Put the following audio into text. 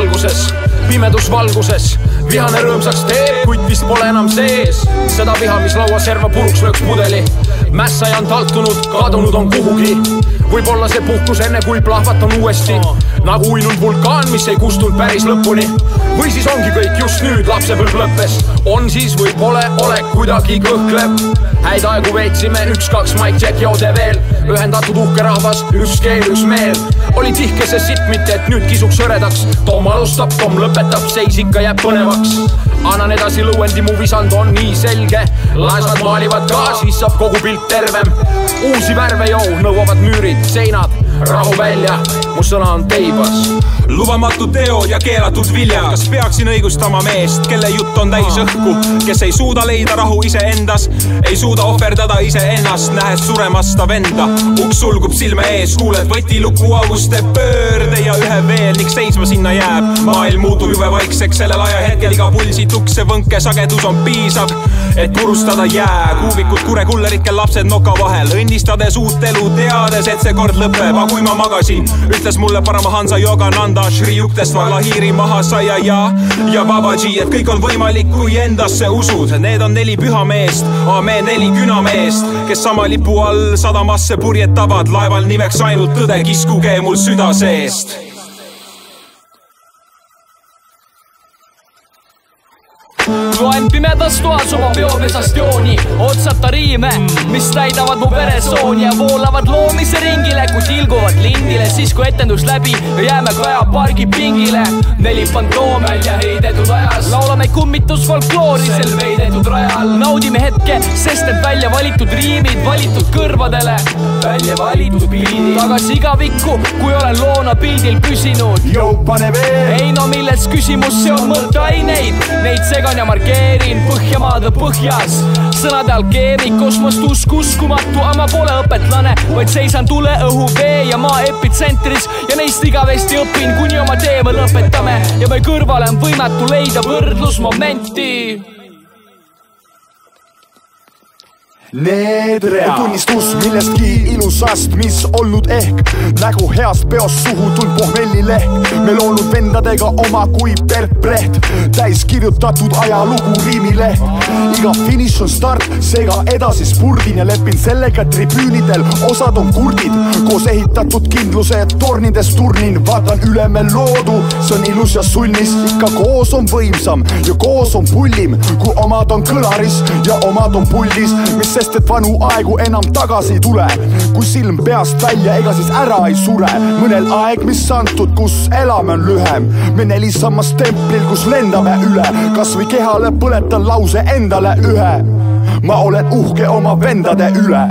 lõpud on alguses pimedus valguses vihane rõõmsaks teeb, kuid vist pole enam sees seda viha, mis laua serva puruks lööks pudeli. Mässaja on taltunud, kadunud on kuhugi. võib-olla see puhkus enne, kui plahvatan uuesti nagu uinunud vulkaan, mis ei kustunud päris lõpuni. või siis ongi kõik just nüüd, lapsepõlv lõppes. on siis või pole, olek kuidagi kõhkleb. häid aegu veetsime, üks-kaks Mike Jack joode veel. ühendatud uhke rahvas, üks keel, üks meel. oli tihke see sitt, mitte et nüüd kisuks hõredaks. Tom alustab, Tom lõpetab, seis ikka jääb põnevaks annan edasi lõuendi, mu visand on nii selge. laesad maalivad ka, siis saab kogu pilt tervem. uusi värve joo, nõuavad müürid, seinad, rahu välja, mu sõna on teibas lubamatu teo ja keelatud vilja, kas peaksin õigustama meest, kelle jutt on täis õhku, kes ei suuda leida rahu iseendas, ei suuda ohverdada iseennast, nähes suremas ta venda. uks sulgub silme ees, kuuled võtiluku august teeb pöörde ja ühe veel ning seisma sinna jääb. maailm muutub jube vaikseks sellel ajahetkel, iga pulsi tukse võnke sagedus on piisav, et purustada jää. kuubikud kurekullerike lapsed noka vahel, õnnistades uut elu, teades, et see kord lõpeb, kui ma magasin, ütles mulle Paramahansa Yogananda anda Shri juktest Valahiri maha saia ja ja Babaji, et kõik on võimalik, kui endasse usud. Need on neli püha meest, amen, neli künameest, kes sama lipu all sadamasse purjetavad. Laeval nimeks ainult tõde, kiskuge mul süda seest loen pimedas toas oma peopesast jooni, otsata riime, mis täidavad mu veresooni ja voolavad loomise ringile, kui tilguvad lindile, siis kui etendus läbi ja jääme Kaja pargi pingile. neli fantoome välja heidetud ajas, laulame kummitusfolkloorisel veidetud rajal, naudime hetke, sest need välja valitud riimid valitud kõrvadele, välja valitud pildid, tagasi igavikku, kui olen loona pildil püsinud. pane veel. ei no milles küsimus, see on mõtteaineid, neid segan ja markeerin Põhjamaade põhjas. Sõnade alkeemik, kosmostus uskumatu, aga ma pole õpetlane, vaid seisan tule, õhu, vee ja maa epitsentris. Ja neist igavesti õpin, kuni oma tee me lõpetame. Ja me kõrvale on võimatu leida võrdlusmomenti Need read tunnistus millestki ilusast, mis olnud ehk nägu heast peost suhu tund pohmellileht. me loonud vendadega oma kui Bert Brecht, täis kirjutatud ajalugu riimileht. iga finiš on start, seega edasi spurdin ja lepin sellega tribüünidel, osad on kurdid, koos ehitatud kindluse tornides turnin, vaatan üle me loodu, see on ilus ja sulnis, ikka koos on võimsam ja koos on pullim, kui omad on kõlaris ja omad on puldis, mis sest et vanu aegu enam tagasi ei tule. kui silm peast välja, ega siis ära ei sure. mõnel aeg, mis antud, kus elame, on lühem. me neli sammast templil, kus lendame üle, kasvõi kehale põletan lause endale ühe. ma olen uhke oma vendade üle